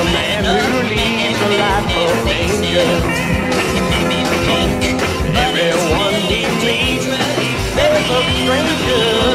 a man who leads a life of danger. Everyone he meets, is a stranger.